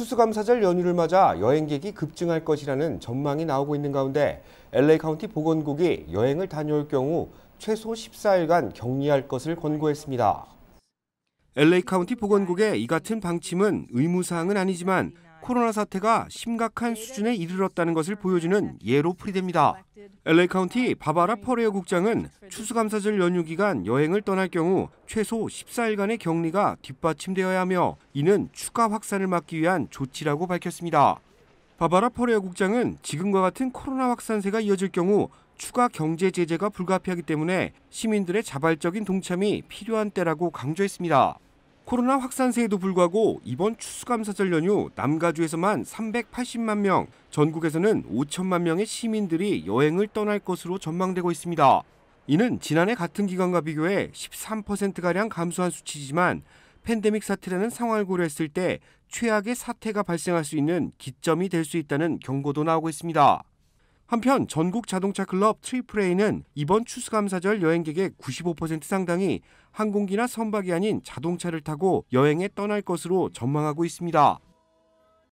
추수감사절 연휴를 맞아 여행객이 급증할 것이라는 전망이 나오고 있는 가운데 LA 카운티 보건국이 여행을 다녀올 경우 최소 14일간 격리할 것을 권고했습니다. LA 카운티 보건국의 이 같은 방침은 의무사항은 아니지만 코로나 사태가 심각한 수준에 이르렀다는 것을 보여주는 예로 풀이됩니다. LA 카운티 바바라 퍼레어 국장은 추수감사절 연휴 기간 여행을 떠날 경우 최소 14일간의 격리가 뒷받침되어야 하며 이는 추가 확산을 막기 위한 조치라고 밝혔습니다. 바바라 퍼레어 국장은 지금과 같은 코로나 확산세가 이어질 경우 추가 경제 제재가 불가피하기 때문에 시민들의 자발적인 동참이 필요한 때라고 강조했습니다. 코로나 확산세에도 불구하고 이번 추수감사절 연휴 남가주에서만 380만 명, 전국에서는 5천만 명의 시민들이 여행을 떠날 것으로 전망되고 있습니다. 이는 지난해 같은 기간과 비교해 13%가량 감소한 수치지만 팬데믹 사태라는 상황을 고려했을 때 최악의 사태가 발생할 수 있는 기점이 될 수 있다는 경고도 나오고 있습니다. 한편 전국 자동차 클럽 트리플레이는 이번 추수감사절 여행객의 95% 상당이 항공기나 선박이 아닌 자동차를 타고 여행에 떠날 것으로 전망하고 있습니다.